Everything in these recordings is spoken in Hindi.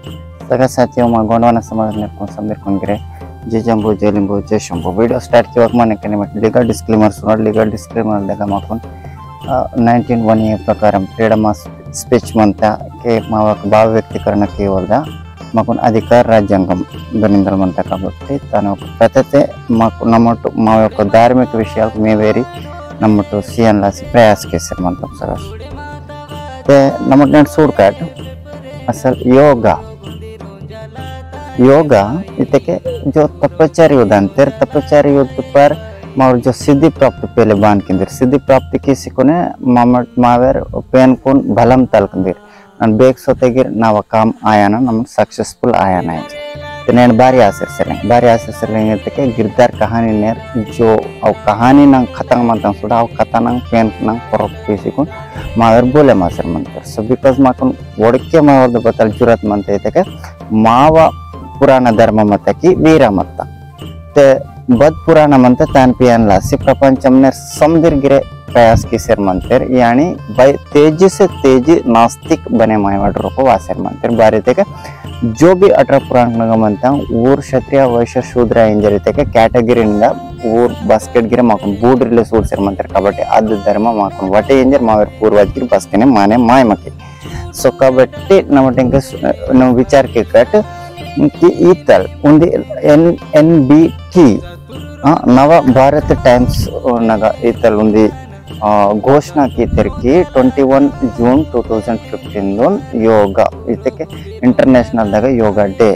स्वागत साथी मैं गोडवाना समाज ने समीर कुंगे जे जम्बो जे लिंबो जे शंभो वीडियो स्टार्ट के मन के लीगल डिस्क्लेमर सुना लीगल डिस्क्लेमर लेगा मैं नयटीन वन ए प्रकार फ्रीडम आफ स्पीच मंथ के मैं भाव व्यक्तीकरण के वर्ग मैं अधिकार राज्यांगनिंद्र मंथ का बट्टी तन प्रतते नमट धार्मिक विषय मे वेरी नमट सीएन लासी प्रयास के मंत्र सर नम नूड असल योगा योग इतके जो तपचार युद्ध अंतर तपचार युद्ध पर मोर जो सिद्धि प्राप्ति पहले बाँध के सिद्धि प्राप्ति की सिकोने मम मावेर पेन कौन भलम तलक ना बेग सोते ना वो काम आया ना नम सक्सेसफुल आया ना तो नैन बारी आसर से बारी आसर से इतके गिरदार कहानी नेर जो अव कहानी नंग खतंग मत सुधा कथा नंग पेन नंग प्रॉप की सिकोन मावेर बोले मासर मंत्र सो बिकॉज़ माकुन वोड़के मावर बतल जुरत मंत्र इतके मावा पुराण धर्म मत की वीर मत बद पुराण मत तानपियान लासी प्रपंच समीर्घ्रे गिरे प्रयास की सिर मंत्र यानी से तेज़ी नास्तिक बने मैवाडर को वासर मंत्र बारे तक जो भी अठर पुराण मत ऊर् क्षत्रिय वैश्य शूद्र इंजरी तक कैटगरी ऊर बस्केट गिरे बूड रिले सूर सिर कबटे अद धर्म माकुन वटे इंजर मावेर पूर्वज बस्कने माने माय मके सो कबटे नमटेंगे नम विचार के कट ईतल उंदी एन एन बी टी नव भारत टाइम्स नग ईतल उंदी ಘೋಷಣಾ की तेरकी twenty one June two thousand fifteen दोन योगा इतके इंटरनेशनल दाग योगा डे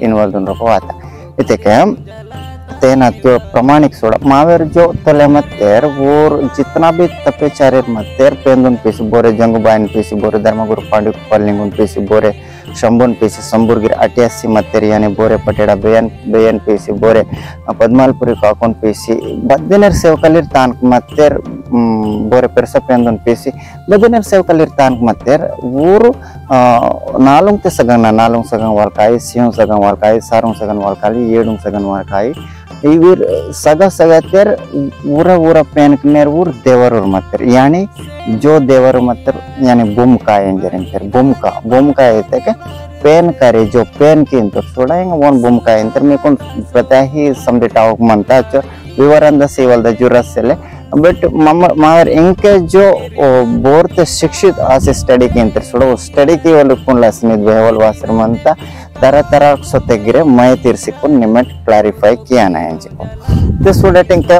इन्वॉल्व उनको आता इतके तेना तो प्रमाणिक सोडा मावेर जो तले मत्तेर वोर जितना भी तपेचारेर मत्तेर पेंदुन पीसी बोरे जंगुबाइन पीसी बोरे धर्मगुरु पांडु पल्लिंगुन पीसी बोरे शंबन पीसी शंबूर्गीर अट्यासी मतरियानी बोरे पटेड़ा बेयन बेयन पीसी, बोरे पद्मापुरी काकोन पीसी बदनेर सेवकालीर तानक मतर बोरे पेरसपेन पीसी बदनेर सेवकालीर तानक मतर ऊर नालुंग सगन नालुंग सगन वालकाई सियों सगन वालकाई सारों सगन वालकाई एडुंग सगन वालकाई ಇವ್ರ ಸಗ ಸಗತ್ಯರ್ ಊರ ಊರ ಪೇನ್ಕನೇರ್ ಊರ್ ದೇವರೂರ್ ಮತ್ತರ್ ಯಾನಿ ಜೋ ದೇವರು ಮತ್ತರ್ ಯಾನಿ ಬೊಮ್ಕಾಯ ಎಂಜರ್ ಅಂತಾರೆ ಬೊಮ್ಕ ಬೊಮ್ಕಾಯ ಐತಕ್ಕೆ पेन करे जो पेन की इंतर सोडा इंग वन भूमिका इंतर में कौन पता ही समझटा हो मनता चो विवरण द सेवल द जुरस से ले बट मावर इनके जो बोर्त शिक्षित आसे स्टडी के इंतर सोडा वो स्टडी की वाले कौन लासनित बेहवल वासर मनता तरह तरह सोते गिरे मैं तीर्सिकुन निमेट क्लैरिफाई किया ना है जिको तो सोडा टिंका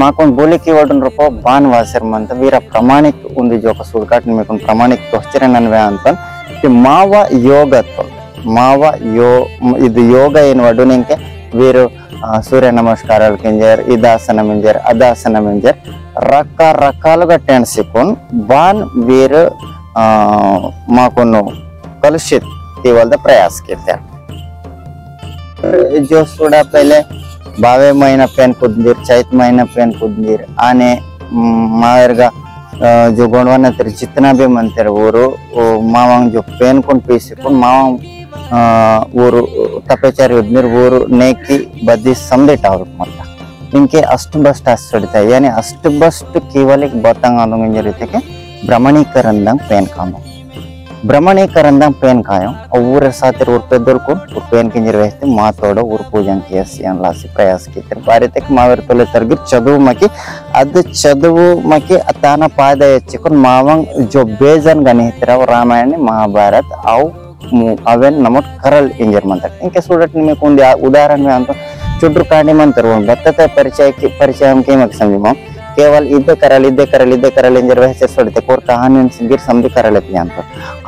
మాకు బోలికి వాడు రూప బాన్ వాసర్ మంత వీర ప్రమాణిక్ ఉంది జోక సుడకాట్ మీకు ప్రమాణిక్ తొచ్చరన్ అన్వే ಅಂತ ಮಾವ ಯೋಗತ್ವ ಮಾವ ಯೋ ಇದು ಯೋಗ ಏನು ವಡು ನಿಂಕೆ వీరు సూర్య నమస్కారాలు కింజర్ ఇదాసనం ఇంజర్ అదాసనం ఇంజర్ రకరకాలుగా టెన్సికున్ బాన్ వీరు మాకును కలుషిత్ मुक्ति वाल प्रयास किया जो सोड़ा पहले बावे महीना पेन कुदीर चैत महीना पेन कुदीर आने हम्म, मावेर का जो गोडवा जितना भी मंत्र ऊर माव जो पेन को माव ऊर तपेचार उदीर ऊर नेकि बदी समेट और इनके अस्ट बस्ट अस्ट यानी अस्ट बस्ट केवल बतंग जो ब्रह्मणीकर पेन का प्रमणीकरण सांजर वह ऊर् पूजा प्रयास की भारत मावर तोले तरह चवी अद चवी तान पाद मावंग जो बेजन गणरा रामायण महाभारत अव अवे नम करल इंजर मंत्र। इंक स्टूडेंट मे उदाहरण चुट्र का मंत्र भक्त परचय की, परचय के समझ ಕೇವಲ ಇದ್ದೇ ಕರಲ್ಲಿ ಇದ್ದೇ ಕರಲ್ಲಿ ಇದ್ದೇ ಕರಲ್ಲಿ ಇಂಜರ್ ಹೆಸರು ಹೊಡಿತೆ ಕೊರ್ತ ಆ ನೆನ್ಸಿಗಿರ್ ಸಂಬಿ ಕರಲತ್ತಿ ಅಂತ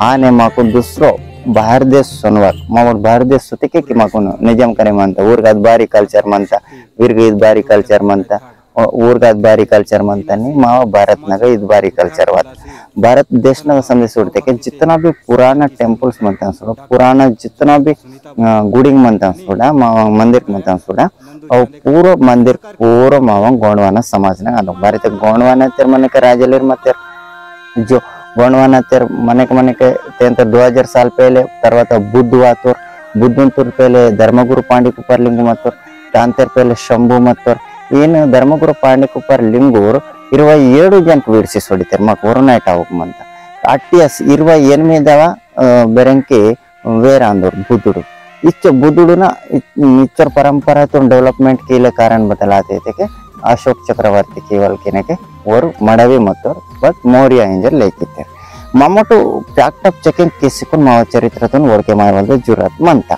ಆನೆ ಮಾಕು ದುಸ್ರೋ భారతదేశ సొనవార్ మామూలు భారతదేశ సతికి మాకు నిజం కనేమంత ఊరికి అది భారీ కల్చర్ మంత వీరికి ఇది భారీ కల్చర్ మంత ಊರ್ಗಾದ ಬಾರಿ ಕಲ್ಚರ್ ಮಂತಾನೆ ಮಾವ ಭಾರತ್ನಾಗ ಇದು ಬಾರಿ ಕಲ್ಚರ್ ವಾತ ಭಾರತ ದೇಶನಾಗ ಸಂದೇಶ ಸುಡ್ತೇಕೆ ಜಿತನಾ ಬಿ ಪುರಾಣ ಟೆಂಪಲ್ಸ್ ಮಂತ ಅನ್ಸೋಡ ಪುರಾಣ ಜಿತನಾ ಬಿ ಗುಡಿಗೆ ಮಂತ ಅನ್ಸೋಡ ಮಾವ ಮಂದಿರ್ ಮಂತ ಅನ್ಸೋಡ ಅವು ಪೂರ ಮಂದಿರ್ ಪೂರ ಮಾವ ಗೋಂಡವಾನ ಸಮಾಜನಾಗ ಅದು ಭಾರತ ಗೋಂಡವಾನ ತೆರ್ ಮನೆಕ ರಾಜಲಿರ್ ಮತ್ತೆ ಜೋ ಗೋಂಡವಾನ ತೆರ್ ಮನೆಕ ಮನೆಕ ತೆಂತ ದೋ ಹಜಾರ್ ಸಾಲ್ ಪೇಲೆ ತರ್ವಾತ ಬುದ್ಧ ವಾತೋರ್ ಬುದ್ಧನ್ ತುರ್ ಪೇಲೆ ಧರ್ಮಗುರು ಪಾಂಡಿಕು ಪರ್ಲಿಂಗು ಮತ್ತೋರ್ ತಾಂತೇರ್ ಪೇಲೆ ಶಂಭು ಮತ್ತೋರ್ ಏನು ಧರ್ಮಗುರು ಪಾಂಡಿಕುಪ್ಪರ್ ಲಿಂಗೂರ್ ಇರುವ ಏಳು ಜಂಪ್ ಬಿಡಿಸಿಸ್ ಹೊಡಿತಾರೆ ಮಾಕ್ ಒರುನಾಯ್ಟ ಹೋಗ್ಮಂತ ಅಟ್ಟಿಯಸ್ ಇರುವ ಏನ್ಮೇದವ ಬೆರಂಕಿ ವೇರ ಅಂದೋರ್ ಬುದ್ಧುಡು ಇಚ್ಚ ಬುದ್ಧುಡುನ ಇಚ್ಚರ್ ಪರಂಪರೆ ತುಂಬ ಡೆವಲಪ್ಮೆಂಟ್ ಕೀಲೆ ಕಾರಣ ಬದಲಾತೈತೆ ಅಶೋಕ್ ಚಕ್ರವರ್ತಿ ಕೇವಲ್ ಕಿನಕೆ ಅವರು ಮಡವಿ ಮತ್ತು ಬಟ್ ಮೌರ್ಯ ಇಂಜರ್ ಲೇಕಿತ್ತೆ ಮಮ್ಮಟು ಪ್ಯಾಕ್ಟಪ್ ಚೆಕಿಂಗ್ ಕೇಸಿಕೊಂಡು ಮಾವ ಚರಿತ್ರತನ್ನು ಓಡಿಕೆ ಮಾಡುವಂಥ ಜುರತ್ ಮಂತ.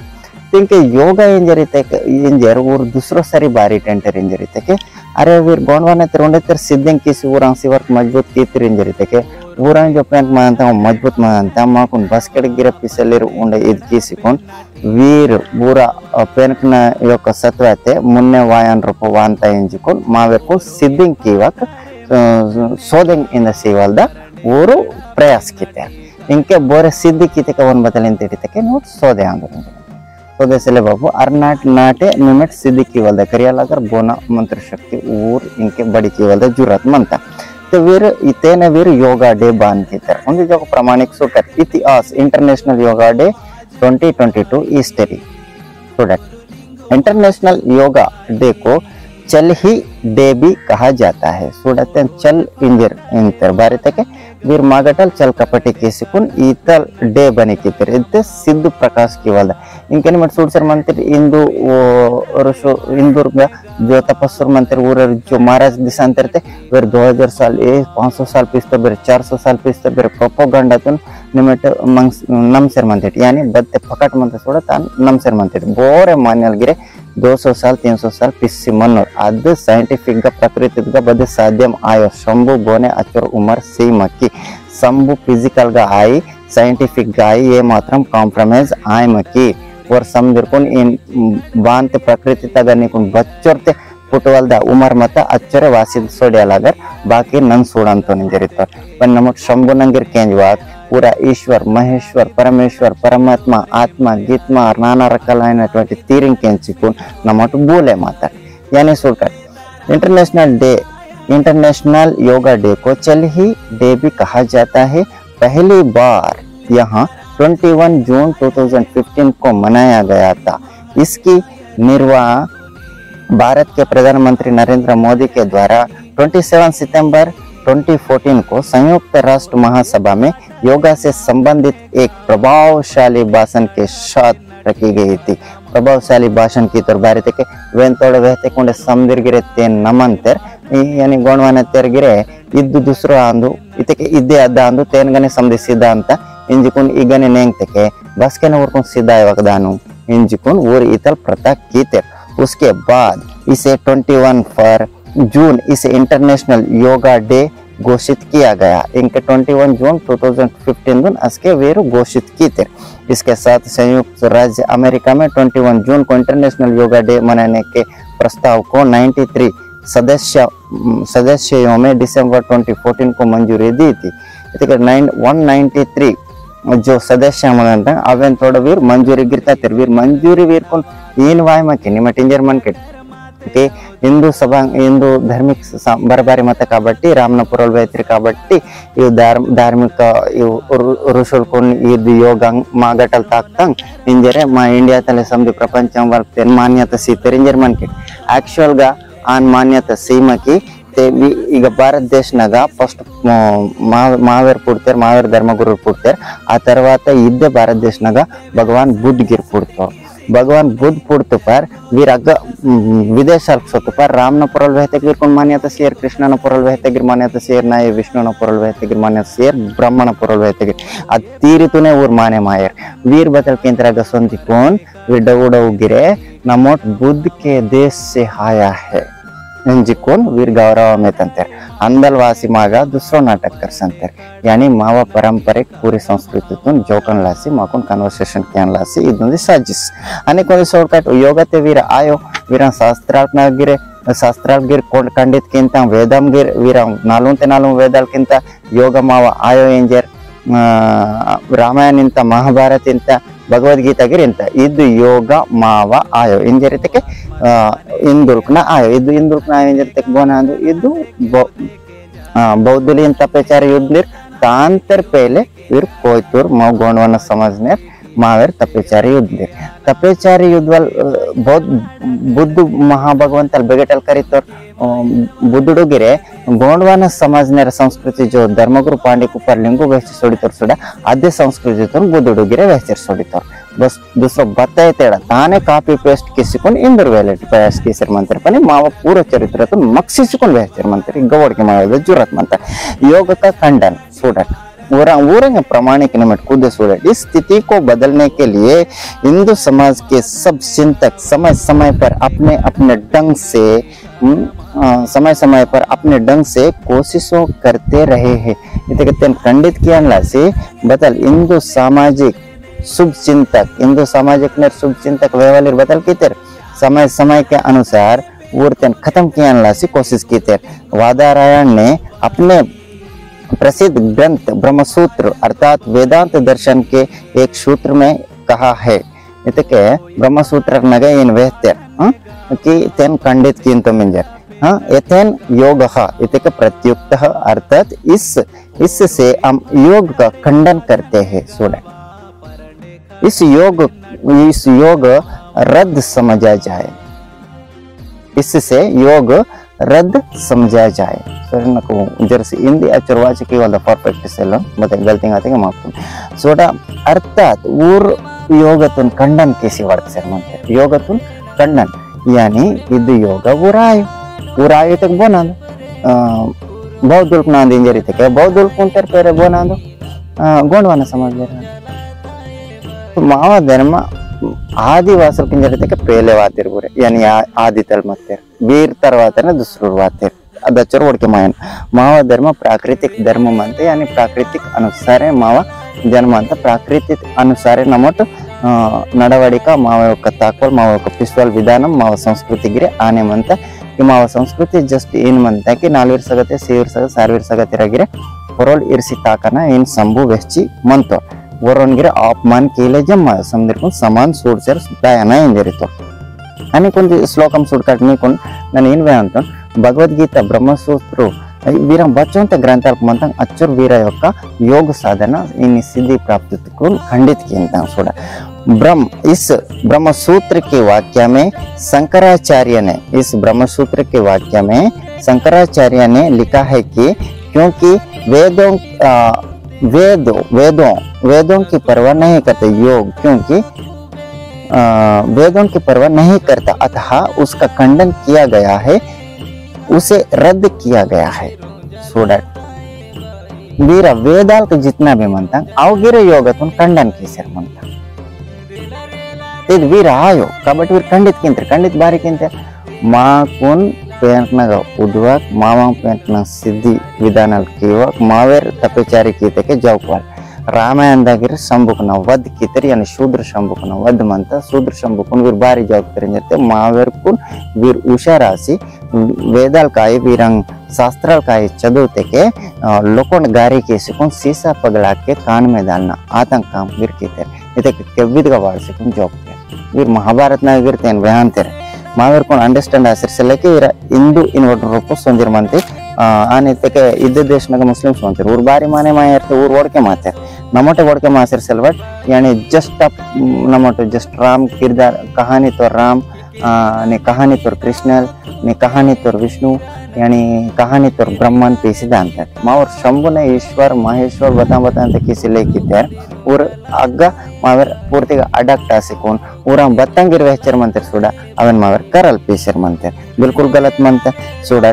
think योग yoga injury take injure or dusro sari bari tenter अरे वीर गौन वाने तेरे तेरे सिद्धें किसी वो रांसी वर्क मज़बूत की तेरे इंजरी तके वो रां जो मानता हूँ मज़बूत मानता हूँ माँ कुन बास्केट गिरा पिसे उन्हें इध किसी कौन वीर ऊरा पेनक न यो कसत वाते मुन्ने वायन रोपो वांता इंजी कौन को सिद्धें की वक सोधें इंद सेवल दा वो प्रयास किते इनके बोरे सिद्धि किते कवन बदलें तेरे तके नोट सोधे आंदोलन ಸೆಲೆ ಬಾಬು ಅರ್ನಾಟ್ ನಾಟೆ ನಿಮೆಟ್ ಸಿದ್ಧಿ ಕಿವಲ್ದ ಕರಿಯಲಾಗರ್ ಬೋನ ಮಂತ್ರ ಶಕ್ತಿ ಊರ್ ಇಂಕೆ ಬಡಿ ಕಿವಲ್ದ ಜುರತ್ ಮಂತ तो वीर इतेने वीर योगा डे बान की तरह उनकी जो प्रमाणिक सुकर इतिहास international yoga day 2022 ईस्टरी student international yoga day को चल ही डे भी कहा जाता है स्टूडेंट चल इंजर इंतर बारे तक वीर मागटल चल कपटे केसिकुन ಈತಲ್ ಡೇ ಬನಿಕಿತ್ತಾರೆ ಇತ್ತೆ ಸಿದ್ದು ಪ್ರಕಾಶ್ ಕಿವಲ್ದ ಇಂಕೆನ್ ಮಟ್ ಸೂಡ್ ಸರ್ ಮಂತಿರ್ ಇಂದು ಋಷು इंदुर्ग जो तपस्वर मंत्र ऊर जो महाराज दिशा अंतरते वेर 2000 साल ए 500 साल पिस्तर बेर 400 साल पिस्तर बेर प्रोपोगंडातून निमट मंग नमसर मंतिट यानी बत्ते फकट मंत्र सोडा तान नमसर मंतिट बोरे मान्यल गिरे 200 साल 300 साल, पीसी मनोर। आद प्रकृति साध्यम आयो। शंभु बोने अचर उमर सीमा की। शंभु फ़िज़िकल आई, साइंटिफिक का आई आयम की। और समझकुन प्रकृति तक निकुन बच्चरते उमर मत अच्छर वासी सोडियालागर बाकी नन सोड़ तो निजरित। पर नमक वाक। पूरा ఈశ్వర్ మహేశ్వర్ పరమేశ్వర్ పరమాత్మ ఆత్మ గీత్మ నానా రకాలైనటువంటి తీరింగ్ కేంచుకుని నమ్మటు బోలే మాత यानी सुनकर international day International Yoga Day को चल ही डे भी कहा जाता है पहली बार यहाँ 21 जून 2015 को मनाया गया था इसकी निर्वाह भारत के प्रधानमंत्री नरेंद्र मोदी के द्वारा 27 सितंबर 2014 को संयुक्त राष्ट्र महासभा में योगा से संबंधित एक प्रभावशाली भाषण के साथ रखी गई थी ಪ್ರಭಾವಶಾಲಿ ಭಾಷಣಕ್ಕಿತ್ತು ಭಾರತಕ್ಕೆ ವೇಂತೋಡ ವೆಹತೆಕೊಂಡೆ ಸಮದಿರ್ಗಿರೆ ತೇನ್ ನಮಂತೆರ್ ಏನಿ ಗೋಣವನ ತೆರ್ಗಿರೆ ಇದ್ದು ದುಸ್ರು ಅಂದು ಇದಕ್ಕೆ ಇದ್ದೇ ಅದ್ದ ಅಂದು ತೇನ್ಗನೆ ಸಮದಿಸಿದ್ದ ಅಂತ ಇಂಜಿಕೊಂಡು ಈಗನೆ ನೇಂಗ್ತಕ್ಕೆ ಬಸ್ಕೆನ ಊರ್ಕೊಂಡು ಸಿದ್ಧ ಇವಾಗದಾನು ಇಂಜಿಕೊಂಡು ಊರು ಈತಲ್ ಪ್ರತಾ ಕೀತೆ उसके बाद इसे 21 फॉर जून इसे इंटरनेशनल योगा डे घोषित किया गया इनके 21 जून 2015 दिन इसके वेरु घोषित कीते इसके साथ संयुक्त राज्य अमेरिका में 21 जून को इंटरनेशनल योगा डे मनाने के प्रस्ताव को 93 सदस्य सदस्यों में दिसंबर 2014 को मंजूरी दी थी ಇದಕ್ಕೆ ನೈನ್ ಒನ್ ನೈಂಟಿ ತ್ರೀ जो सदस्य ಅಂತ ಅವೇನ್ ತೋಡ ವೀರ್ ಮಂಜೂರಿ ಗಿರ್ತಾತಿರ್ ವೀರ್ ಮಂಜೂರಿ ವೀರ್ಕೊಂಡು ಏನು ವಾಯ್ ಮಕ್ಕಿ ನಿಮ್ಮ ಟಿಂಜರ್ ಮನ್ಕೆಟ್ ఓకే హిందూ సభ హిందూ ధార్మిక స- బరబారి మత కాబట్టి రామనపురం వైత్రి కాబట్టి ఇవి ధార్ ధార్మిక ఇవి ಋ- ಋಷುಲ್ కొన్ని ఇది యోగం మా గటల్ తాక్తాం ఇంజరే మా ఇండియా తల సంధి ప్రపంచం వాళ్ళకి మాన్యత సీతర్ ఇంజర్ మనకి యాక్చువల్ గా ಆ ಮಾನ್ಯತೆ ಸೀಮಕಿ ते ವಿ- ಈಗ ಭಾರತ ದೇಶನಾಗ ಫಸ್ಟ್ ಮಾವೇರ್ ಪುಡ್ತಾರೆ ಮಾವೇರ್ ಧರ್ಮಗುರು ಪುಡ್ತಾರೆ ಆ తర్వాత ಇದ್ದೇ ಭಾರತ ದೇಶನಾಗ ಭಗವಾನ್ भगवान बुद्ध पुर्त पर विरग विदय सर्प सोत पर, राम न पुरल मान्यता शेर, कृष्ण न पुरल मान्यता शेर नाय विष्णु न पुरल बहते गिर मान्यता शेर, ब्रह्म न पुरल बहते गिर। माने मायर। वीर बदल के इंतरा गसंती कौन गिरे, नमोट बुद्ध के देश से आया है। ನೆಂಜಿಕೊಂಡು ವೀರ್ ಗೌರವಾಮೇತ್ ಅಂತಾರೆ ಅಂದಲ್ವಾಸಿ ಮಾಗ ದುಸ್ರೋ ನಾಟಕರ್ಸ್ ಅಂತಾರೆ ಯಾನಿ ಮಾವ ಪರಂಪರೆ ಪೂರಿ ಸಂಸ್ಕೃತಿ ಜೋಕನ್ಲಾಸಿ ಮಾಕೊಂಡ್ ಕನ್ವರ್ಸೇಷನ್ ಕ್ಯಾನ್ಲಾಸಿ ಇದೊಂದು ಸಾಜಿಸ್ ಅನೇಕೊಂದು ಸೋಡ್ಕಾಟ್ ಯೋಗತೆ ವೀರ ಆಯೋ ವೀರನ್ ಶಾಸ್ತ್ರಾತ್ಮಗಿರೆ శాస్త్రాలగిరి ఖండిత్ కింద వేదంగిరి వీర నాలుగు నాలుగు వేదాల కింద యోగమావ ఆయో ఏంజర్ రామాయణ ఇంత మహాభారత్ ఇంత ಭಗವದ್ಗೀತೆಗಿರಿಂತ ಇದು ಯೋಗ, ಮಾವ, ಆಯೋ. ಇಂದಿರತಕ್ಕೆ ಇಂದುರ್ಕ್ನ ಆಯೋ. ಇದು ಇಂದುರ್ಕ್ನ ಆಯೋ ಇಂದಿರತಕ್ಕೆ ಗೋನ ಅಂದ್ರೆ ಇದು ಬೌದ್ಧಲಿ ಅಂತ ಪ್ರಚಾರ? ಯುದ್ಧಿರ್ ತಾಂತರ್ ಪೇಲೆ ಇವ್ರ ಕೋಯ್ತೂರ್ ಮಾವ್ ಗೋಣವನ್ನ ಸಮಾಜನೇರ್ ಮಾವೇರ್ ತಪ್ಪೇಚಾರಿ ಯುದ್ಧ ತಪ್ಪೇಚಾರಿ ಯುದ್ಧವಲ್ ಬೌದ್ಧ, ಬುದ್ಧ ಮಹಾಭಗವಂತ ಅಲ್ಲಿ ಬೆಗಟಲ್ ಕರೀತವ್ರು ಬುಡ್ಡುಡುಗೆರೆ ಗೋಂಡವಾನ ಸಮಾಜನೇರ ಸಂಸ್ಕೃತಿ ಜೋ ಧರ್ಮಗುರು ಪಾಂಡೆ ಕುಪ್ಪರ್ ಲಿಂಗು ವೆಹಚರ್ ಸೊಡಿತೋರ್ಸುಡ ಅದೇ ಸಂಸ್ಕೃತಿ ತೋರ್ ಬುಡ್ಡುಡುಗೆರೆ ವೆಹಚರ್ ಸೊಡಿತೋರ್ ಬಸ್ ದೂಸರ ಬತ್ತಾಯ್ತೇಡ ತಾನೇ ಕಾಪಿ ಪೇಸ್ಟ್ ಕಿಸಿಕೊಂಡು ಇಂದರ್ ವ್ಯಾಲಿಡ್ ಪೇಸ್ಟ್ ಕೇಸರ್ ಮಂತ್ರ ಪನಿ ಮಾವ ಪೂರ ಚರಿತ್ರ ಮಕ್ಸಿಸಿಕೊಂಡು ವೆಹಚರ್ ಮಂತ್ರಿ ಗೌಡ್ಗೆ ಮಾಡೋದು ಜುರತ್ ಮಂತ್ರ. ಯೋಗಕ ಖಂಡನ್, ಸೂಡಕ್. ऊरेंगे प्रमाणिक निमिट खुद सूरत इस स्थिति को बदलने के लिए हिंदू समाज के सब चिंतक समय समय पर अपने अपने ढंग से समय समय पर अपने ढंग से कोशिशों करते रहे हैं खंडित किया से बदल हिंदू सामाजिक शुभ चिंतक हिंदू सामाजिक ने शुभ चिंतक व्यवहार बदल की तर समय समय के अनुसार वूर्तन खत्म किया सी कोशिश की तर वादारायण ने अपने प्रसिद्ध ग्रंथ ब्रह्मसूत्र अर्थात वेदांत दर्शन के एक सूत्र में कहा है ಇದಕ್ಕೆ ಬ್ರಹ್ಮಸೂತ್ರನಾಗ ಏನು ವೇಹ್ತೆ कि तेन खंडित किंतु मिंजर हाँ एथेन योग इतके प्रत्युक्त अर्थात इस इससे हम योग का खंडन करते हैं स्टूडेंट इस योग इस योग रद्द समझा जाए इससे योग ರದ್ದು ಸಮಜಾಜಾಯ ಸರಿ నాకు ಜರ್ಸಿ ಹಿಂದಿ ಆ ಚುರ್ವಾಚಕ್ಕೆ ಒಂದು ಪರ್ಫೆಕ್ಟ್ ಸೆಲ್ಲ ಮತ್ತೆ ಗಲ್ತಿಂಗ್ ಆತಿಗೆ ಮಾಡ್ತೀನಿ ಸೋಡ ಅರ್ಥಾತ್ ಊರ್ ಯೋಗತುನ್ ಕಂಡನ್ ಕೇಸಿ ವರ್ಕ್ ಸರ್ ಮಂತೆ ಯೋಗತುನ್ ಕಂಡನ್ ಯಾನಿ ಇದು ಯೋಗ ಉರಾಯು ಉರಾಯುಟಕ್ಕೆ ಬೋನಾದು ಬೌದ್ಧ ಉಲ್ಪನಾಂದು ಇಂಜೆ ರೀತಿಗೆ ಬೌದ್ಧ ಉಲ್ಪುಂತಾರೆ ಬೇರೆ ಬೋನಾದು ಗೋಂಡವಾನ ಸಮಾಜ ಮಾವ ಧರ್ಮ ఆదివాసుల కింజరితే పేలే వాతిరు గురే యాని ఆ- ఆదితల్ మత్తేరు వీర్ తర్వాతనే దుసరు వాతిరు ಅದಚ್ಚರು ಹುಡುಕಿ ಮಾಯನ್ ಮಾವ ಧರ್ಮ ಪ್ರಾಕೃತಿಕ ಧರ್ಮಂ ಅಂತ ಯಾನಿ ಪ್ರಾಕೃತಿಕ ಅನುಸಾರೆ మావ జన్మ అంతా ప్రాకృతిక అనుసారే నమోట్ ఆ, నడవడిక మావ యొక్క తాక్వల్ మావ యొక్క పిస్వల్ విధానం మావ ಸಂಸ್ಕೃತಿ ಗಿರೆ ಆನೆಮಂತ ಈ ಮಾವ ಸಂಸ್ಕೃತಿ ಜಸ್ಟ್ ಏನ್ ಮಂತಾಕಿ ನಾಲ್ವೀರ್ ಸಗತೆ ಸೇವೀರ್ ಸಗ ಸಾರ್ವೀರ್ ಸಗತೆ ರಗಿರೆ ಹೊರಳ್ ಇರಿಸಿ ತಾಕನ ಏನ್ ಸಂಭು ವೆಚ್ಚಿ ಮಂತೋ वरणगिरे अपमान केले जे मा- समजेल समान सोडसर दयाना ಎಂದಿರಿತು అని కొన్ని శ్లోకం సుడకట్ నీకు నేను ఏం వేయంతో భగవద్గీత బ్రహ్మసూత్రు వీర బచ్చంత గ్రంథాలకు మంతం అచ్చరు వీర యొక్క योग साधन इन सिद्धि प्राप्ति को खंडित किया सोडा ब्रह्म इस ब्रह्म सूत्र के वाक्य में शंकराचार्य ने इस ब्रह्म सूत्र के वाक्य में शंकराचार्य ने लिखा है कि क्योंकि वेदों आ, वेदों वेदों वेदों की परवाह नहीं करते योग, क्योंकि वेदों की परवाह नहीं करता, अतः उसका खंडन किया गया है, उसे रद्द किया गया है। सोडट वीरा वेदाल तो जितना भी मनता, आओ वीर योग खंडन की सिर मनता। वीर आयो कबट वीर खंडित किंत खंडित बारी किंत माँ कुन पेंट उद्वाक मामा पेंट सिद्धि विधान मावेर तपेचारी कीते के जवकवाल रामायण दर शंभुकन वीतर या शूद्र शंभुकन वंत शूद्र शंभुकन वीर भारी जवाब मावेर को वीर उषारासी वेदाल काई वीर शास्त्र काई चदवते के लोकों गारी के सीसा पगला के कान में दालना आतंक काम वीर कीते इतक कव्विद का वाड़ सकन जवाब वीर महाभारत नगर तेन केविद का वार सिकुन जॉब के वीर महाभारत ना गिरते हैं बयान तेरे मावेर को अंडरस्टैंड आसर से लेके वीर हिंदू इन्वर्टर रूप सुंदर मानते आने तेके इद्द देश नग मुस्लिम्स मानते ऊर बारी माने माये इर्ते ऊर वड़के माते नमोटे वड़के मासर सेलवट यानी जस्ट अप नमोटे जस्ट राम किरदार कहानी तो राम आ, ने कहानी तो कृष्ण ने कहानी तो विष्णु यानी कहानी तो ब्रह्मन पे सिद्धांत है मावर शंभु ने ईश्वर महेश्वर बता बता ಅಂತ ಕಿಸಿ ಲೇಕಿದ್ದಾರೆ ಊರ ಅಗ್ಗ ಮಾವರ್ ಪೂರ್ತಿಗ ಅಡಕ್ಟ್ ಆಸಿಕೋನ್ ಊರ ಬತ್ತಂಗಿರ್ ವೆಚ್ಚರ್ ಮಂತಾರೆ ಸುಡ ಅವನ್ ಮಾವರ್ करल पेशर मंतर बिल्कुल गलत मंतर सुड़ा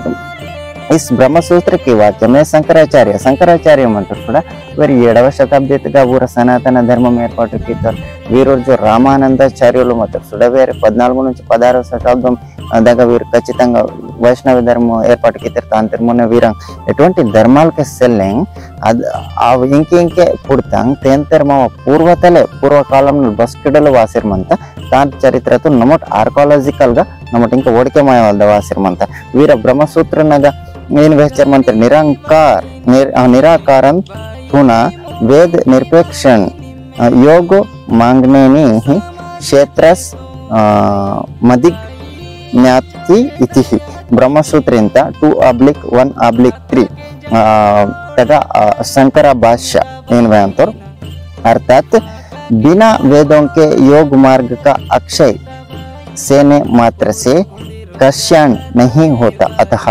इस ब्रह्मसूत्र के वाक्य में शंकराचार्य शंकराचार्य मंत्र ಕೂಡ వీరు ఏడవ శతాబ్దిగా ఊర సనాతన ధర్మం ఏర్పాటు కింద వీరు జో రామానందాచార్యులు మొత్తం సుడవేరు పద్నాలుగు నుంచి పదహారవ శతాబ్దం అందాక వీరు ఖచ్చితంగా వైష్ణవ ధర్మం ఏర్పాటుకి తాంతిర్మున వీరం ఎటువంటి ధర్మాలకి సెల్లింగ్ అది ఇంకే ఇంకే పుడతాం తేన్ ధర్మ పూర్వతలే పూర్వకాలంలో బస్కిడలు వాసిరమంత దాని చరిత్రతో నమట్ ఆర్కాలజికల్గా నమట్ ఇంకా ఓడికే మాయవాళ్ళ వాసిరమంత. వీర బ్రహ్మసూత్రనగా నేను వేచారమంత నిరంకార్ నిరాకారం తున వేద్ నిరపేక్షన్ యోగ మాంగ్నేని క్షేత్రస్ మదిక్ ಜ್ಞಾತಿ ಇತಿ ಬ್ರಹ್ಮಸೂತ್ರ ಇಂತ two oblique one oblique three ತಗ ಆ, ಶಂಕರ ಭಾಷ್ಯ ಏನ್ ಅಂತಾರ अर्थात बिना वेदों के योग मार्ग का अक्षय सेने मात्र से कश्याण नहीं होता अतः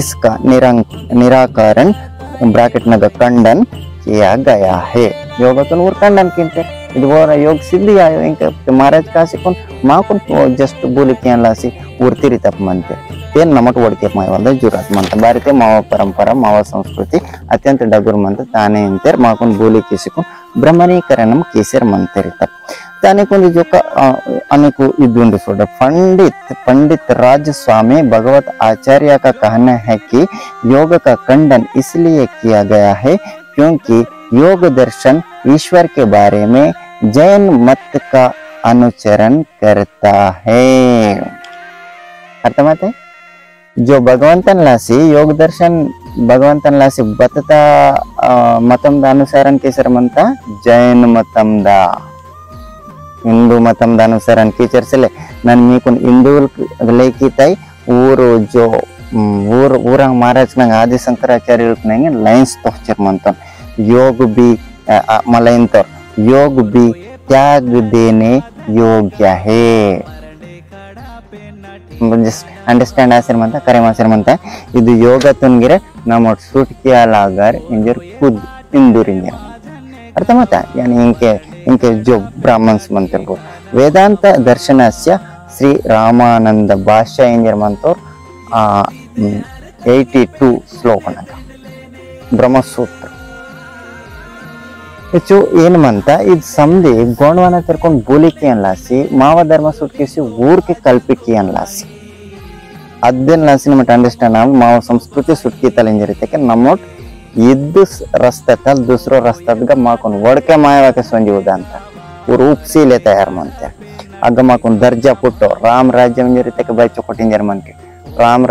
इसका निरं निराकरण ब्रैकेट नग खंडन किया गया है योग तो खंडन किंते ಇದು ಬೋರ ಯೋಗ ಸಿದ್ಧಿ ಆಯೋ ಇಂಕ महाराज ಕಾಸಿಕೊಂಡು ಮಾಕೊಂಡು ಜಸ್ಟ್ ಬೋಲಿಕೆ ಅನ್ಲಾಸಿ ಉರ್ತಿರಿ ತಪ್ಪ ಮಂತೆ ಏನ್ ನಮಟ್ ಒಡಕೆ ಮಾಯವಲ್ದ ಜುರಾತ್ ಮಂತ ಭಾರತೀಯ ಮಾವ ಪರಂಪರಾ ಮಾವ ಸಂಸ್ಕೃತಿ ಅತ್ಯಂತ ಡಗುರ್ ಮಂತ ತಾನೇ ಅಂತೇರ್ ಮಾಕೊಂಡು ಬೋಲಿ ಕೇಸಿಕೊಂಡು ಬ್ರಹ್ಮಣೀಕರಣಂ ಕೇಸರ್ ಮಂತೇರಿ ತಪ್ಪ ताने को जो का अ, अनेको इदुंड सोडा पंडित पंडित राज स्वामी भगवत आचार्य का कहना है कि योग का खंडन इसलिए किया गया है क्योंकि योग दर्शन ईश्वर के बारे में जैन मत का अनुचरण करता है। अर्थमात है, जो भगवंतन लासी योग दर्शन, भगवंत लासी बतता मतम द अनुसरण कीचर मनता, जैन मतम द। हिंदू मतम द अनुसरण कीचर से ले नन्हीं हिंदू ले की ऊर जो ऊर ऊर हमारा आदि शंकराचार्य लाइन्स तो योग भी ಬಿ ಮಲೈಂತ ಯೋಗ ಬಿ त्याग देने योग्य है ಜಸ್ಟ್ ಅಂಡರ್ಸ್ಟ್ಯಾಂಡ್ ಆಸರ್ ಮಂತ ಕರೆ ಮಾಸರ್ ಮಂತ ಇದು ಯೋಗ ತುನ್ಗಿರೆ ನಮ್ಮ ಸೂಟ್ ಕಿಯಾಲಾಗರ್ ಇಂಜರ್ ಖುದ್ ಇಂದೂರಿಂಜರ್ ಅರ್ಥ ಮಾತಾ ಯಾನಿ ಇಂಕೆ इंके जो ब्राह्मण्स मंत्र वेदांत दर्शनस्य श्री रामानंद भाष्य इंजर मंतोर ಏಯ್ಟಿ ಟೂ ಶ್ಲೋಕ ಬ್ರಹ್ಮಸೂತ್ರ ಹೆಚ್ಚು ಏನು ಮಂತ, ಇದು ಸಂಧಿ ಗೋಣವನ ತೆರ್ಕೊಂಡು ಬೂಲಿಕೆ ಅನ್ಲಾಸಿ ಮಾವ ಧರ್ಮ ಸುಟ್ಕೇಸಿ ಊರ್ಕೆ ಕಲ್ಪಿಕೆ ಅನ್ಲಾಸಿ. ಅದೇನು ಲಾಸಿ ಅಂಡರ್ಸ್ಟ್ಯಾಂಡ್ ಮಾವ ಸಂಸ್ಕೃತಿ ಸುಟ್ಕಿ ತಲೆಂಜಿರಿತಕ್ಕೆ ನಮ್ಮೊಟ್ಟು ಇದ್ದು ತಲ್ ದೂಸರೋ ರಸ್ತದ್ಗ ಮಾಕೊಂಡು ಒಡಕೆ ಮಾಯವಾಕೆ ಸಂಜೆ ಉದ ಅಂತ. ಇವ್ರು ಉಪ್ಸೀಲೆ ತಯಾರು ಮಂತೆ. ಅಗ್ಗ ಮಾಕೊಂಡು ದರ್ಜಾ ಪುಟ್ಟು ರಾಮ್ ರಾಜ್ಯ ಮಂಜಿರಿತಕ್ಕೆ ಬೈ ಚೊಕೊಟ್ಟಿಂಜರ್ ಮಂತೆ ರಾಮ್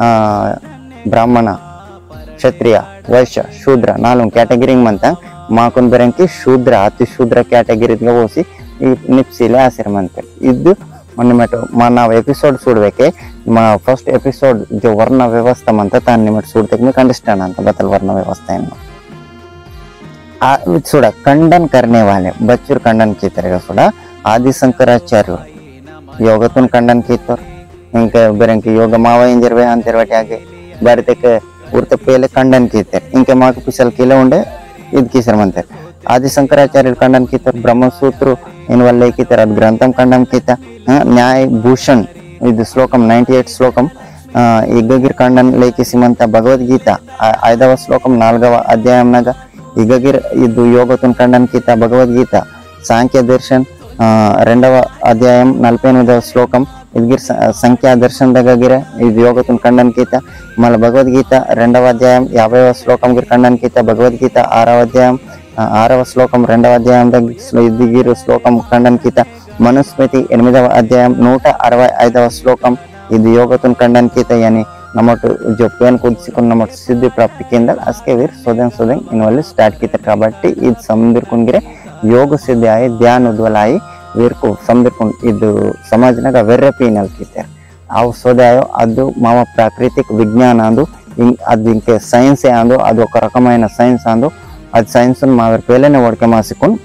ಆ, ಬ್ರಾಹ್ಮಣ, ಕ್ಷತ್ರಿಯ, ವೈಶ್ಯ, ಶೂದ್ರ ನಾಲ್ಕು ಕ್ಯಾಟಗಿರಿಂಗ್ ಮಂತ? माकन बर शूद्र अति शूद्र कैटगरी ओसी निपसीले हसीर मंथल मैं ना एपिसोड चूडे मैं फस्ट एपिसोड जो वर्ण व्यवस्था अंत दिमेट चूडते कंस्टा बतल वर्ण व्यवस्था चूड़ खंडन करने वाले बच्चर खंडन कीतर चूड़ा आदि शंकराचार्य योग तुन खंडन कीतर इंका बर योग मावें जरवे अंतर आगे खंडन की इंके पिछल की ఇది కీసర్ మంతారు ఆది శంకరాచార్యులు ఖండన్ కీతారు బ్రహ్మసూత్రు ఇన్ వల్ల కీతారు అది గ్రంథం ఖండన్ కీత న్యాయ భూషణ్ ఇది శ్లోకం నైన్టీ ఎయిట్ శ్లోకం ఆ, ఇగ్గగిర్ ఖండన్ లేఖిసిమంత భగవద్గీత ఆ- ఐదవ శ్లోకం నాలుగవ అధ్యాయంనగా ఇగ్గగిర్ ఇది యోగతున్ ఖండన్ గీత భగవద్గీత సాంఖ్య దర్శన్ ఆ, రెండవ అధ్యాయం నలభై ఎనిమిదవ శ్లోకం ఇది సంఖ్యా దర్శనం దగ్గర ఇది యోగతం ఖండానికి మన భగవద్గీత రెండవ అధ్యాయం యాభైవ శ్లోకం ఖండానికి భగవద్గీత ఆరవ అధ్యాయం ఆరవ శ్లోకం రెండవ అధ్యాయం దగ్గర శ్లోకం ఖండానికి మనుస్మృతి ఎనిమిదవ అధ్యాయం నూట అరవై ఐదవ శ్లోకం ఇది యోగతున్ ఖండానికి అని నమ్మటు జొప్పేన్ కుదుచుకున్న నమ్మటు సిద్ధి ప్రాప్తి కింద అసకే వీరు సోదయం సోదయం ఇన్వాల్వ్ స్టార్ట్ కిత కాబట్టి ఇది సముద్రకుంగిరే యోగ సిద్ధి అయి ధ్యాన్ ఉద్వల అయి ವೀರ್ಕು ಸಂಬಿರ್ಕೊಂಡು ಇದು ಸಮಾಜನಾಗ ವೆರ್ರೆ ಪೀನಲ್ಕಿರ್ತಾರೆ ಅವು ಸೋದಾಯೋ ಅದು ಮಾಮ ಪ್ರಾಕೃತಿಕ ವಿಜ್ಞಾನ ಅಂದು ఇం అది ఇంకే సైన్సే అందు అది ఒక రకమైన సైన్స్ అందు అది సైన్స్ మా పేలనే ఒడకే మాసికున్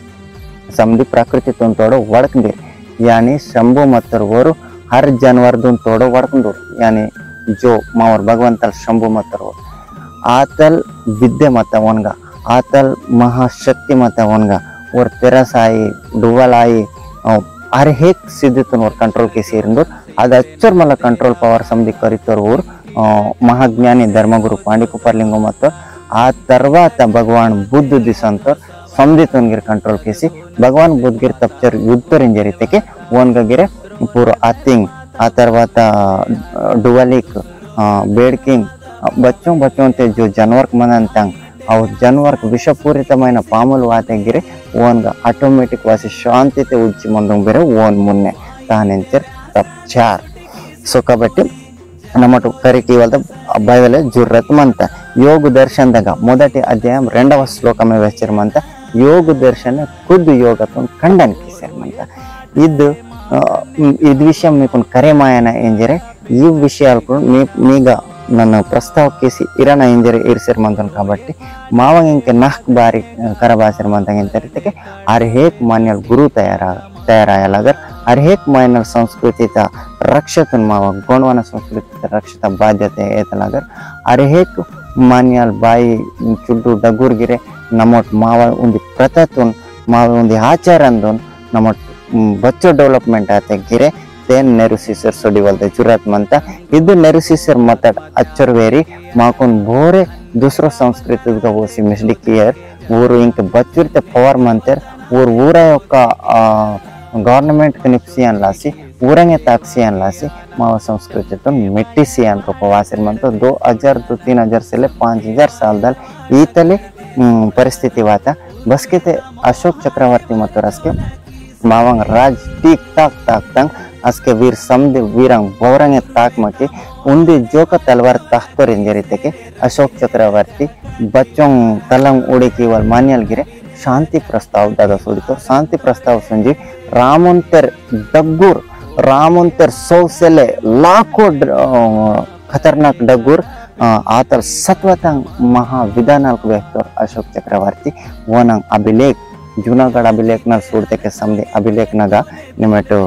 సమది ప్రకృతి తోడు వడకంది యాని శంభు మత్తర్ ఓరు హర్ జానవర్ తోడు వడకుందోరు యాని జో మావర్ భగవంతల్ శంభు మత్తర్ ఓరు ఆతల్ విద్య మత వన్గా ఆతల్ మహాశక్తి మత వన్గా ఓర్ తెరసాయి డువలాయి ಆರೆ ಹೇಗೆ ಸಿದ್ದಿತ್ತು ಕಂಟ್ರೋಲ್ ಕೆ ಅದು ಅಚ್ಚರ್ ಮಲ್ಲ ಕಂಟ್ರೋಲ್ ಪವರ್ ಸಮದಿ ಕರಿತರು ಊರು ಮಹಾಜ್ಞಾನಿ ಧರ್ಮಗುರು ಪಾಂಡಿಕುಪ್ಪರ್ಲಿಂಗು ಮತ್ತು ಆ ತರ್ವಾತ ಭಗವಾನ್ ಬುದ್ಧ ದಿಸಂತೋರ್ ಸಮದಿ ತೊನ್ಗಿರ್ ಕಂಟ್ರೋಲ್ ಕೇಸಿ ಭಗವಾನ್ ಬುದ್ಧಗಿರ್ ತಪ್ಚರ್ ಯುದ್ಧರಿಂಜ ರೀತಿಗೆ ಓನ್ಗಗಿರೆ ಪೂರ ಅತಿಂಗ್ ಆ ತರ್ವಾತ ಡುವಲಿಕ್ ಬೇಡ್ಕಿಂಗ್ ಬಚ್ಚೋ ಬಚ್ಚೋ ಅಂತ ಜೋ ಜನವರ್ಕ್ ಮನ ಅಂತಂಗ್ ಅವ್ರ ಜನವರ್ ವಿಷಪೂರಿತವಿನ ಫಾಮುಲ್ ವಾತಗಿರಿ ಒಂದು ಆಟೋಮೆಟಿಕ್ ವಾಸಿ ಶಾಂತತೆ ಉಜ್ಜಿ ಮಂಡಂಗಿರು ಓನ್ ಮುನ್ನೆ ತಾನೆ ಅಂತ ಸೊ ಕಾಪಟ್ಟಿ ನಮ್ಮಟ್ಟು ಕರಿ ಕೇವಲದ ಬಯಲ ಜುರತ್ ಮಂತ, ಯೋಗ ದರ್ಶನ್ದಾಗ ಮೊದಲಿ ಅಧ್ಯಯನ ರಂಡವ ಶ್ಲೋಕ ಮೈವೆ ಶರ್ಮಂತ ಯೋಗ ದರ್ಶನ್ ಖುದ್ದು ಯೋಗ ಅಥವಾ ಕಂಡನ್ ಕಿ ಶರ್ಮಂತ ಇದು ಇದ್ ವಿಷಯ ಮೀಕುನ ಕರೆಮಾಯನ ಎಂದಿರೆ ಈ ವಿಷಯ ನೀಗ నన్ను ಪ್ರಸ್ತಾವಕ್ಕಿಸಿ ಇರಣ ಎಂಜರ್ ಇರಿಸಿರ್ಮಂತನ್ ಕಾಬಟ್ಟಿ ಮಾವಂಗ ಇಂಕೆ ನಹ್ ಬಾರಿ ಕರಬಾಸಿರ್ ಮಂತಂಗ ಎಂತರಿತಕ್ಕೆ ಅರ್ ಹೇಕ್ ಮಾನ್ಯಲ್ ಗುರು ತಯಾರ ತಯಾರಾಯಲಾಗರ್ ಅರ್ ಹೇಕ್ ಮಾನ್ಯಲ್ ಸಂಸ್ಕೃತಿತ ರಕ್ಷತನ್ ಮಾವ ಗೋಣವನ ಸಂಸ್ಕೃತಿತ ರಕ್ಷಿತ ಬಾಧ್ಯತೆ ಏತಲಾಗರ್ ಅರ್ ಹೇಕ್ ಮಾನ್ಯಲ್ ಬಾಯಿ ಚುಡ್ಡು ಡಗುರ್ಗಿರೆ ನಮೋಟ್ ಮಾವ ಉಂದಿ ಪ್ರತತ್ವನ್ ಮಾವ ಉಂದಿ ಆಚಾರಂದೋನ್ ನಮೋಟ್ ಬಚ್ಚ ಡೆವಲಪ್ಮೆಂಟ್ ಆತೆ ಗಿರೆ ते नेरुशीशर सोडी बोलते चुरात्मंत इदु नेरुशीशर अच्छर वेरी माकुन भोरे संस्कृत का वो सी मिसली क्लियर गवर्नमेंट कनिप्सी अन ऊर ने ताक्सी माव संस्कृत तो मिट्टीसी अन को वासिर मंतो 2000 तो 3000 से साल दल ईतले परिस्थिति अशोक चक्रवर्ती मतरस के मावंग राज टिक टाक टाक टंग आजके वीर समे वीर बौरंगे ताकमा की उन्दे जोक तलवार तहतर जरिते के अशोक चक्रवर्ती बच्चों तलंग उड़ी की वाल मान्यल गिरे शांति प्रस्ताव दादा सूरी को शांति प्रस्ताव संजी रामंतर डगुर रामंतर सौ से ले लाखों खतरनाक डगुर आतर सत्वतंग महाविधान व्यक्तर अशोक चक्रवर्ती वन अभिलेख जूनागढ़ अभिलेख न सूरते के समे अभिलेख नगा निमेटो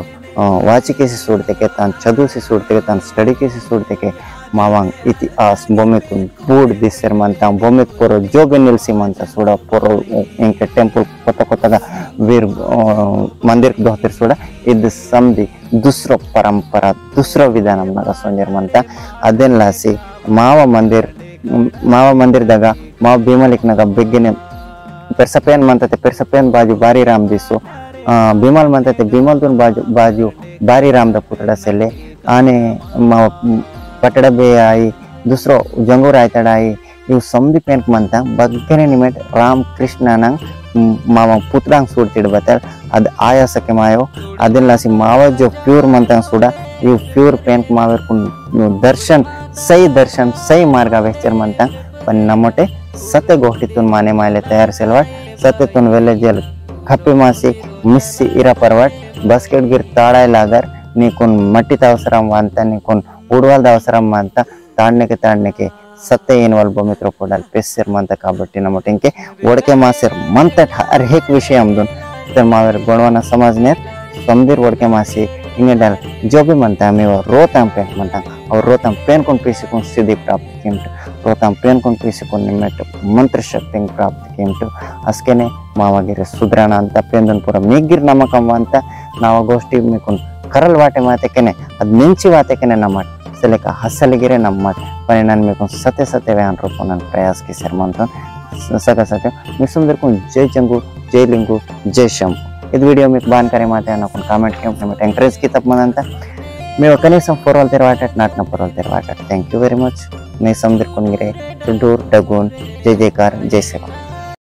ವಾಚಿಕೇಸಿ ಸುಡ್ತಕ್ಕೆ ತಾನು ಚದುಸಿ ಸುಡ್ತಕ್ಕೆ ತಾನು ಸ್ಟಡಿ ಕೇಸಿ ಸುಡ್ತಕ್ಕೆ ಮಾವಾಂಗ್ ಇತಿಹಾಸ್ ಬೊಮ್ಮೆತು ಬೂಡ್ ದಿಸ್ಸರ್ ಮಂತ ಬೊಮ್ಮೆತ್ ಪೊರೋ ಜೋಗ ನಿಲ್ಸಿ ಮಂತ ಸುಡ ಪೊರೋ ಇಂಕ ಟೆಂಪಲ್ ಕೊತ್ತ ಕೊತ್ತಗ ವೀರ್ ಮಂದಿರ್ ದೋತಿರ್ ಸುಡ ಇದು ಸಮದಿ ದುಸ್ರೋ ಪರಂಪರ ದುಸ್ರೋ ವಿಧಾನಮ್ನಾಗ ಸೊಂಜರ್ ಮಂತ ಅದೇನ್ ಲಾಸಿ ಮಾವ ಮಂದಿರ್ ಮ್, ಮಾವ ಮಂದಿರದಾಗ ಮಾವ ಭೀಮಲಿಕ್ನಾಗ ಬೆಗ್ಗಿನ ಪೆರ್ಸಪೇನ್ ಮಂತತೆ ಪೆರ್ಸಪೇನ್ ಬಾಜು ಬಾರಿ ರಾಮ್ ದಿಸು ಬಿಮಲ್ ಮಂತೈತೆ ಬಿಮಲ್ ದೂನ್ ಬಾಜು ಬಾಜು બિમલતુન ರಾಮದ બાજુ ಸೆಲ್ಲೆ. ಆನೆ ಪಟ್ಟಡ ಬೇ ಆಯಿ, ದುಸ್ರೋ ಜಂಗೂರ ಆಯ್ತಡಾಯಿ ಇವು ಸಂಬಿ ಪೆಂಟ್ ಮಂತ ಬಗ್ಗೆನೆ ನಿಮೆಟ್ ರಾಮ್ ಕೃಷ್ಣನಂಗ್ ಮಾವ ಪುತ್ರಂಗ್ ಸುಡ್ತಿಡ್ಬತ್ತಾರ ಅದು ಆಯಾಸಕ್ಕೆ ಮಾಯೋ ಅದೆಲ್ಲಸಿ ಮಾವ ಜೋ ಪ್ಯೂರ್ ಮಂತಂಗ್ ಸುಡ. ಇವು ಪ್ಯೂರ್ ಪೆಂಟ್ ಮಾವಿರ್ಕೊಂಡು ದರ್ಶನ್, ಸೈ ದರ್ಶನ್, ಸೈ ಮಾರ್ಗ ವೆಚ್ಚರ್ ಮಂತ ಬನ್ನಿ ನಮ್ಮೊಟ್ಟೆ ಸತ್ಯ ಗೋಷ್ಠಿ ತುನ್ ಮಾನೆ ಮಾಲೆ ತಯಾರಿಸಲ್ವಾ ಸತ್ಯ ತುನ್ ವೆಲ್ಲೆ ಜಲ್ खपे मासे, मिस्स इरा पर्वत बस्केट गिर ताड़ा लागर, नीकुन मट्टी तवसरम वांता नीकुन उड़वाल दवसरम वांता ताड़ने के ताड़ने के सत्य इन वाल भूमि तो पड़ा पेशर मंत का बट्टी न मोटिंग के मासेर मंत हर एक विषय हम दोन तेरे मावेर गुणवाना समझने समझेर वड़के मासे, इन्हें डाल, जो भी मंत हमें वो रोता हम पे मंत और रोताम पेन कोण पैसे कोण सिद्धी प्राप्त किमट रोताम पेन कोण पैसे कोण निमेट मंत्र शक्ती प्राप्त किमट ಅಸ್ಕೆನೆ ಮಾವಾಗಿರ ಸುಧಾರಣ ಅಂತ ಪೇಂದನ್ ಪೂರ ಮೀಗಿರ್ ನಮಕಮ್ಮ ಅಂತ ನಾವು ಗೋಷ್ಠಿ ಮಿಕುನ್ ಕರಲ್ ವಾಟೆ ಮಾತೆಕೆನೆ ಅದ್ ಮಿಂಚಿ ವಾತೆಕೆನೆ ನಮ್ಮ ಸೆಲೆಕ ಹಸಲಿಗಿರೆ ನಮ್ಮ ಪನಿ ನಾನು ಮಿಕುನ್ ಸತ್ಯ ಸತ್ಯವೇ ಅನ್ರೂಪ ನನ್ನ ಪ್ರಯಾಸ್ ಕಿ ಸರ್ಮಂತ ಸಕ ಸತ್ಯ मी सुंदर जय जंगू जय लिंगू जय शंभू ಇದು ವಿಡಿಯೋ మీకు ಬಾನ್ ಕರೆ ಮಾತೆ ಅನ್ನೋಕೊಂಡು ಕಾಮೆಂಟ್ ಕೇಳಿ ಮತ್ತೆ ಎಂಕರೇಜ್ కి ತಪ್ಪದಂತ మేము కనీసం పొరవలు తెరవాటట్ నాటిన పొరవలు తెరవాటట్ థ్యాంక్ యూ వెరీ మచ్ మీ సముద్ర కొనిగిరే చుంటూరు డగూన్ జై జయకార్ జై సేవ